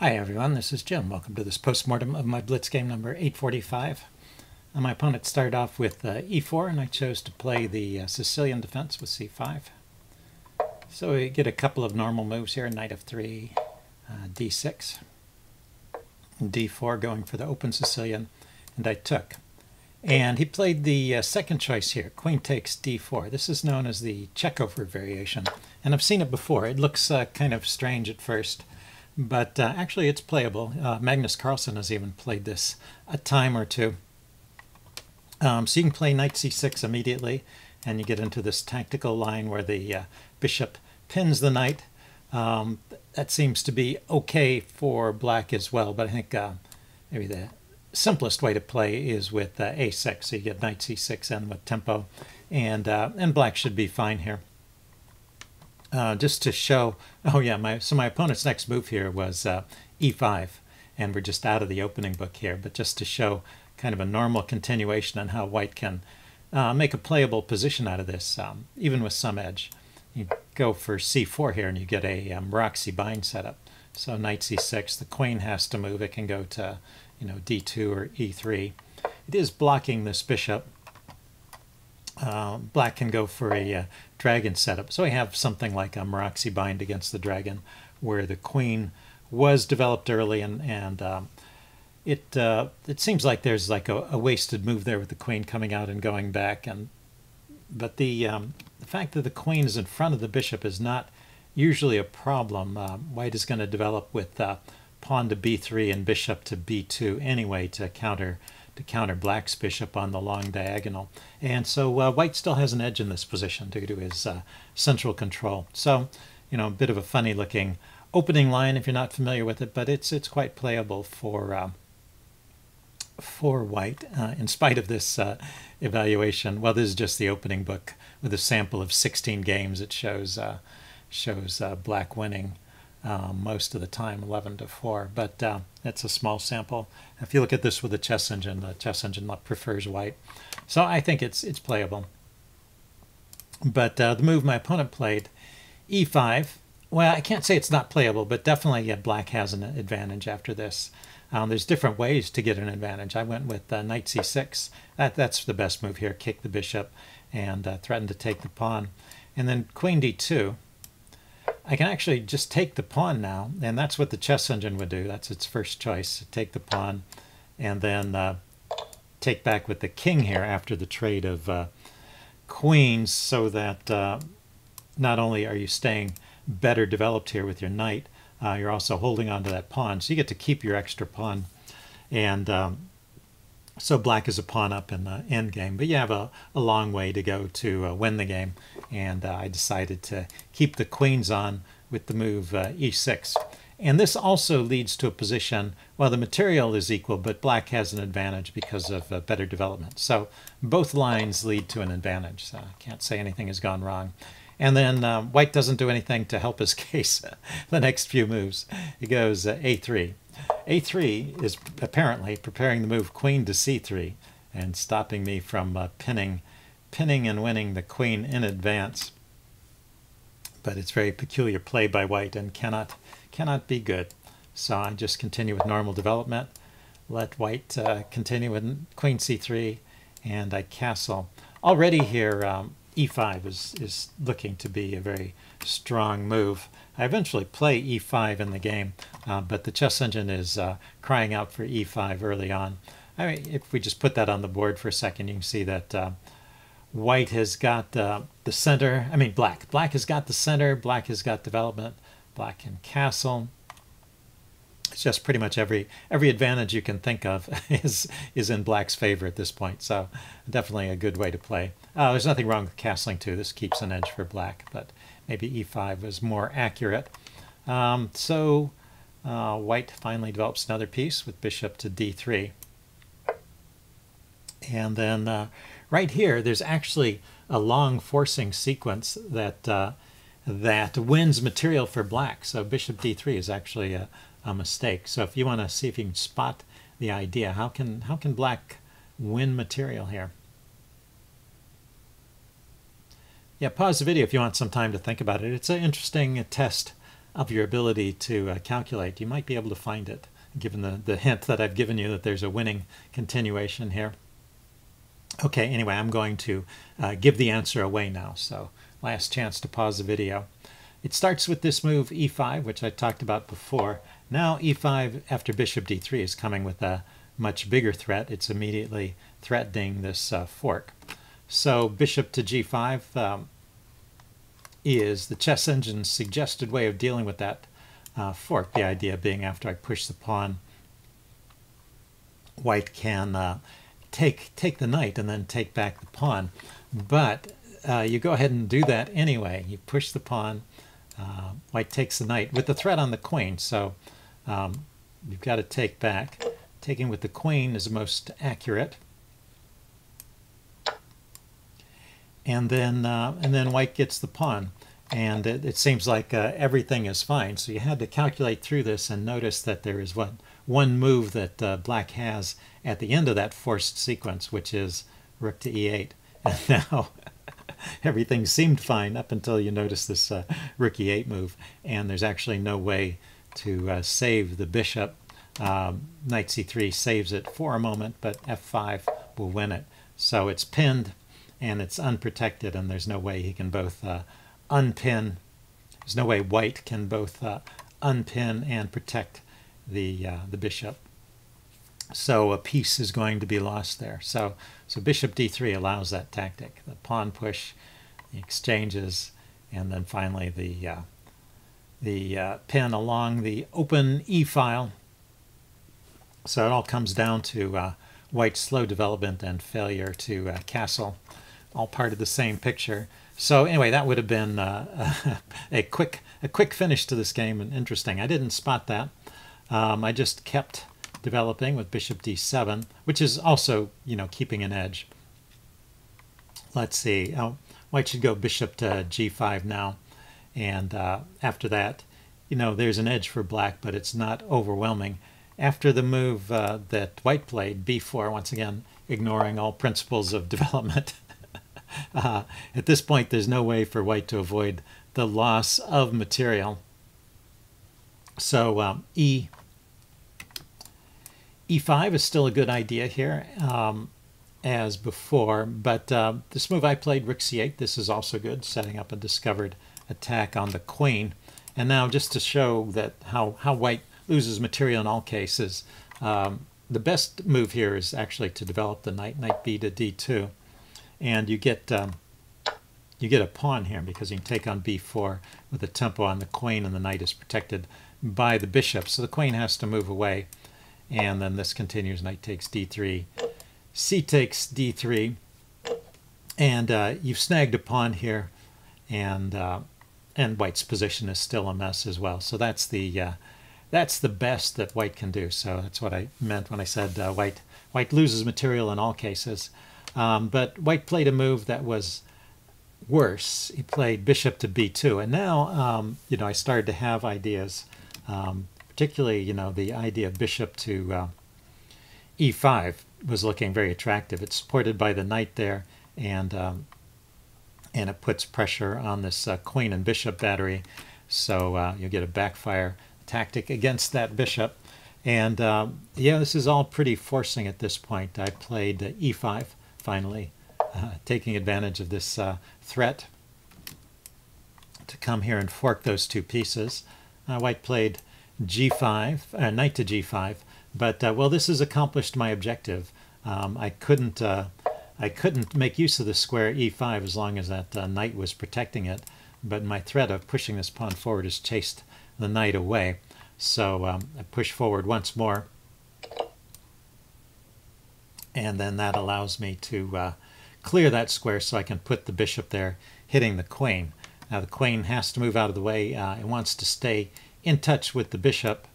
Hi everyone, this is Jim. Welcome to this postmortem of my blitz game number 845. Uh, my opponent started off with uh, e4 and I chose to play the uh, Sicilian defense with c5. So we get a couple of normal moves here, knight f3, uh, d6, d4 going for the open Sicilian, and I took. And he played the uh, second choice here, queen takes d4. This is known as the Chekhover variation, and I've seen it before. It looks uh, kind of strange at first, but uh, actually it's playable. Uh, Magnus Carlsen has even played this a time or two. Um, so you can play knight c6 immediately, and you get into this tactical line where the uh, bishop pins the knight. Um, that seems to be okay for black as well, but I think uh, maybe the simplest way to play is with uh, a6. So you get knight c6 and with tempo, and uh, and black should be fine here. Uh, just to show, oh yeah, my so my opponent's next move here was uh, e5, and we're just out of the opening book here, but just to show kind of a normal continuation on how white can uh, make a playable position out of this, um, even with some edge. You go for c4 here, and you get a um, Maroczy bind setup. So knight c6, the queen has to move. It can go to, you know, d2 or e3. It is blocking this bishop. Uh, black can go for a uh, dragon setup. So we have something like a Maroczy bind against the dragon, where the queen was developed early, and and um, it uh, it seems like there's like a, a, wasted move there with the queen coming out and going back, and but the um, the fact that the queen is in front of the bishop is not usually a problem. Uh, white is going to develop with uh, pawn to b3 and bishop to b2 anyway to counter to counter black's bishop on the long diagonal. And so uh, white still has an edge in this position due to his uh, central control. So, you know, a bit of a funny looking opening line if you're not familiar with it, but it's it's quite playable for uh, for white uh, in spite of this uh, evaluation. Well, this is just the opening book with a sample of 16 games. It shows uh, shows black winning um, most of the time, 11 to 4. But uh, it's a small sample. If you look at this with the chess engine, the chess engine prefers white. So I think it's it's playable. But uh, the move my opponent played, e5, well, I can't say it's not playable, but definitely yeah, black has an advantage after this. Um, there's different ways to get an advantage. I went with uh, knight c6. That, that's the best move here. Kick the bishop and uh, threaten to take the pawn. And then queen d2. I can actually just take the pawn now, and that's what the chess engine would do. That's its first choice, take the pawn, and then uh, take back with the king here after the trade of uh, queens so that uh, not only are you staying better developed here with your knight, uh, you're also holding on to that pawn. So you get to keep your extra pawn. And um, so black is a pawn up in the end game, but you have a, a long way to go to uh, win the game. And uh, I decided to keep the queens on with the move uh, e6. And this also leads to a position, well, the material is equal, but black has an advantage because of uh, better development. So both lines lead to an advantage. So I can't say anything has gone wrong. And then um, white doesn't do anything to help his case the next few moves. He goes uh, a3 a3 is apparently preparing the move queen to c3 and stopping me from uh, pinning, pinning and winning the queen in advance. But it's very peculiar play by white and cannot, cannot be good. So I just continue with normal development, let white uh, continue with queen c3, and I castle. Already here, um, e5 is, is looking to be a very strong move. I eventually play e5 in the game, uh, but the chess engine is uh, crying out for e5 early on. I mean, if we just put that on the board for a second, you can see that uh, white has got uh, the center, I mean black. Black has got the center, black has got development, black can castle. It's just pretty much every every advantage you can think of is is in black's favor at this point. So definitely a good way to play. Uh, there's nothing wrong with castling too. This keeps an edge for black, but maybe e5 was more accurate. Um, so uh, white finally develops another piece with bishop to d3. And then uh, right here, there's actually a long forcing sequence that uh, that wins material for black. So bishop d3 is actually a, a mistake. So if you want to see if you can spot the idea, how can how can black win material here? Yeah, pause the video if you want some time to think about it. It's an interesting test of your ability to uh, calculate, you might be able to find it, given the, the hint that I've given you that there's a winning continuation here. Okay, anyway, I'm going to uh, give the answer away now, so last chance to pause the video. It starts with this move e5, which I talked about before. Now e5 after bishop d3 is coming with a much bigger threat. It's immediately threatening this uh, fork. So bishop to g5 um, is the chess engine's suggested way of dealing with that uh, fork. The idea being after I push the pawn, white can uh, take take the knight and then take back the pawn. But uh, you go ahead and do that anyway. You push the pawn, uh, white takes the knight with the threat on the queen. So um, you've got to take back. Taking with the queen is most accurate. And then uh, and then white gets the pawn and it, it seems like uh, everything is fine. So you had to calculate through this and notice that there is one, one move that uh, black has at the end of that forced sequence, which is rook to e8. And now everything seemed fine up until you notice this uh, rook e8 move, and there's actually no way to uh, save the bishop. Um, knight c3 saves it for a moment, but f5 will win it. So it's pinned and it's unprotected, and there's no way he can both uh, unpin. There's no way white can both uh, unpin and protect the uh, the bishop. So a piece is going to be lost there. So so bishop d3 allows that tactic. The pawn push, the exchanges, and then finally the uh, the uh, pin along the open e file. So it all comes down to uh, white's slow development and failure to uh, castle, all part of the same picture. So anyway, that would have been uh, a quick a quick finish to this game and interesting. I didn't spot that. Um, I just kept developing with bishop d7, which is also you know keeping an edge. Let's see. Oh, white should go bishop to g5 now, and uh, after that, you know there's an edge for black, but it's not overwhelming. After the move uh, that white played, b4, once again ignoring all principles of development. Uh, at this point, there's no way for white to avoid the loss of material. So um, E, E5 is still a good idea here, um, as before, but uh, this move I played, rook c8, this is also good, setting up a discovered attack on the queen. And now just to show that how, how white loses material in all cases, um, the best move here is actually to develop the knight, knight b to d2 and you get um, you get a pawn here because you can take on b4 with the tempo on the queen and the knight is protected by the bishop. So the queen has to move away and then this continues. Knight takes d3, c takes d3 and uh, you've snagged a pawn here and uh, and white's position is still a mess as well. So that's the uh, that's the best that white can do. So that's what I meant when I said uh, white white loses material in all cases. Um, but White played a move that was worse. He played bishop to b2. And now, um, you know, I started to have ideas, um, particularly, you know, the idea of bishop to uh, e5 was looking very attractive. It's supported by the knight there, and um, and it puts pressure on this uh, queen and bishop battery. So uh, you get a backfire tactic against that bishop. And um, yeah, this is all pretty forcing at this point. I played e5 finally uh, taking advantage of this uh, threat to come here and fork those two pieces. Uh, white played g5, uh, knight to g5, but uh, well, this has accomplished my objective. Um, I couldn't I couldn't make use of the square e5 as long as that knight was protecting it, but my threat of pushing this pawn forward has chased the knight away. So um, I push forward once more and then that allows me to uh, clear that square so I can put the bishop there hitting the queen. Now the queen has to move out of the way. Uh, it wants to stay in touch with the bishop.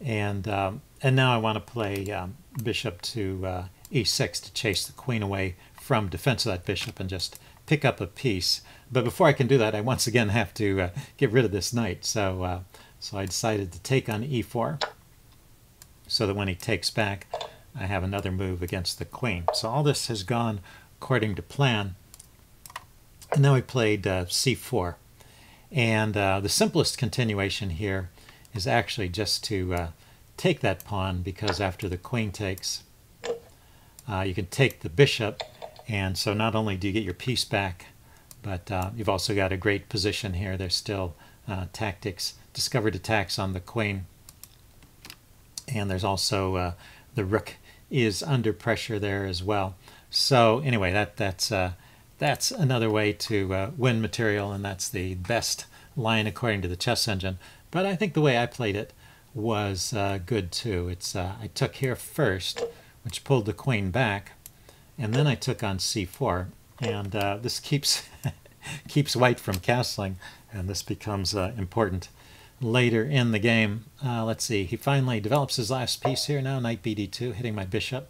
And, um, and now I want to play um, bishop to uh, e6 to chase the queen away from defense of that bishop and just pick up a piece. But before I can do that, I once again have to uh, get rid of this knight. So, uh, so I decided to take on e4 so that when he takes back, I have another move against the queen. So all this has gone according to plan. And now we played uh, c4. And uh, the simplest continuation here is actually just to uh, take that pawn because after the queen takes, uh, you can take the bishop. And so not only do you get your piece back, but uh, you've also got a great position here. There's still uh, tactics, discovered attacks on the queen. And there's also the rook is under pressure there as well. So anyway, that that's that's another way to uh, win material, and that's the best line according to the chess engine. But I think the way I played it was uh, good too. It's uh, I took here first, which pulled the queen back, and then I took on c4, and uh, this keeps keeps white from castling, and this becomes uh, important later in the game. Uh, let's see, he finally develops his last piece here now, knight bd2, hitting my bishop.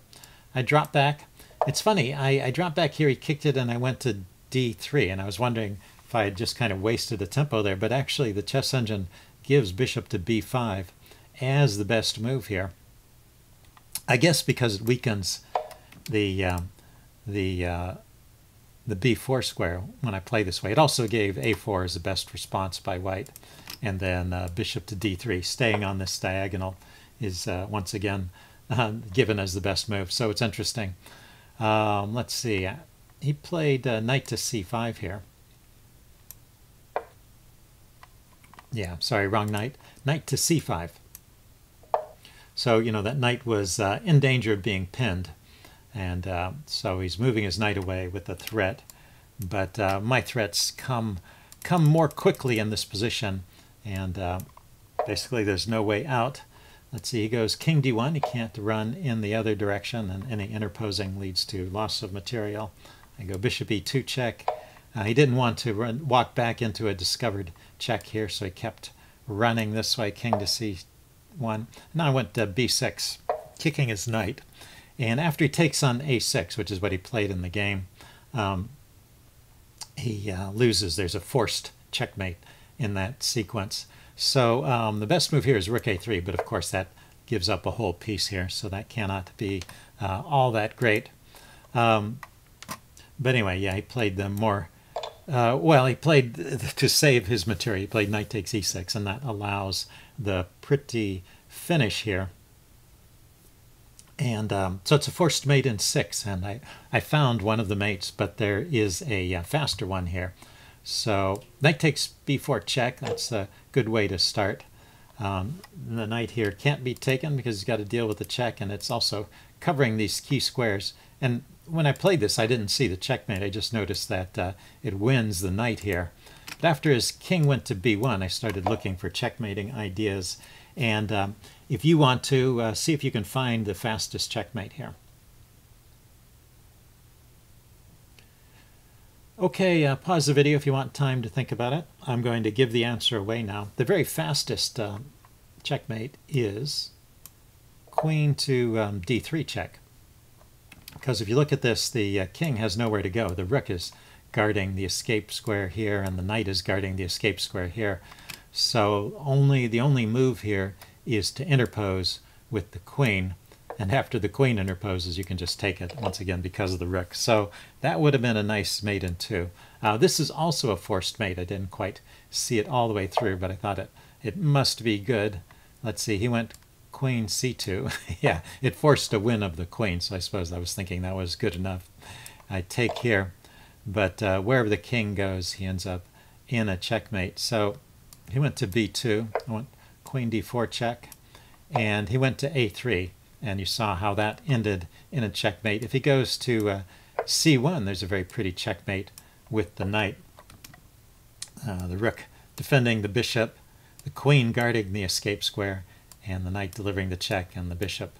I drop back, it's funny, I, I dropped back here, he kicked it, and I went to d3, and I was wondering if I had just kind of wasted a tempo there, but actually the chess engine gives bishop to b5 as the best move here. I guess because it weakens the uh, the uh, the b4 square when I play this way. It also gave a4 as the best response by white, and then uh, bishop to d3, staying on this diagonal, is uh, once again uh, given as the best move. So it's interesting. Um, let's see. He played uh, knight to c5 here. Yeah, sorry, wrong knight. Knight to c5. So, you know, that knight was uh, in danger of being pinned. And uh, so he's moving his knight away with a threat. But uh, my threats come come more quickly in this position. And uh, basically there's no way out. Let's see, he goes king d1. He can't run in the other direction, and any interposing leads to loss of material. I go bishop e2 check. Uh, he didn't want to run, walk back into a discovered check here, so he kept running this way, king to c1. Now I went to b6, kicking his knight. And after he takes on a6, which is what he played in the game, um, he uh, loses. There's a forced checkmate in that sequence. So um, the best move here is rook a3, but of course that gives up a whole piece here, so that cannot be uh, all that great. Um, but anyway, yeah, he played them more. Uh, well, he played to save his material. He played knight takes e6, and that allows the pretty finish here. And um, so it's a forced mate in six, and I, I found one of the mates, but there is a uh, faster one here. So knight takes b4 check. That's a good way to start. Um, the knight here can't be taken because he's got to deal with the check, and it's also covering these key squares. And when I played this, I didn't see the checkmate. I just noticed that uh, it wins the knight here. But after his king went to b1, I started looking for checkmating ideas. And um, if you want to, uh, see if you can find the fastest checkmate here. Okay, uh, pause the video if you want time to think about it. I'm going to give the answer away now. The very fastest uh, checkmate is queen to um, d3 check. Because if you look at this, the uh, king has nowhere to go. The rook is guarding the escape square here, and the knight is guarding the escape square here. So only the only move here is to interpose with the queen and after the queen interposes, you can just take it once again because of the rook. So that would have been a nice mate in two. Uh, this is also a forced mate. I didn't quite see it all the way through, but I thought it, it must be good. Let's see, he went queen c2. yeah, it forced a win of the queen, so I suppose I was thinking that was good enough. I take here, but uh, wherever the king goes, he ends up in a checkmate. So he went to b2. I went queen d4 check, and he went to a3 and you saw how that ended in a checkmate. If he goes to uh, c1, there's a very pretty checkmate with the knight. Uh, the rook defending the bishop, the queen guarding the escape square, and the knight delivering the check, and the bishop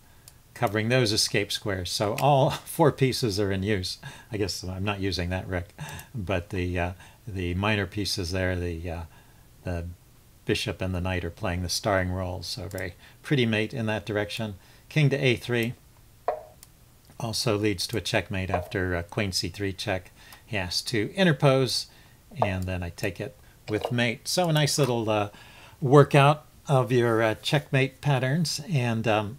covering those escape squares. So all four pieces are in use. I guess I'm not using that, Rick, but the uh, the minor pieces there, the uh, the bishop and the knight are playing the starring roles. So very pretty mate in that direction. King to a3 also leads to a checkmate after uh, queen c3 check. He has to interpose, and then I take it with mate. So a nice little uh, workout of your uh, checkmate patterns, and um,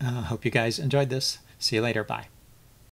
I hope you guys enjoyed this. See you later. Bye.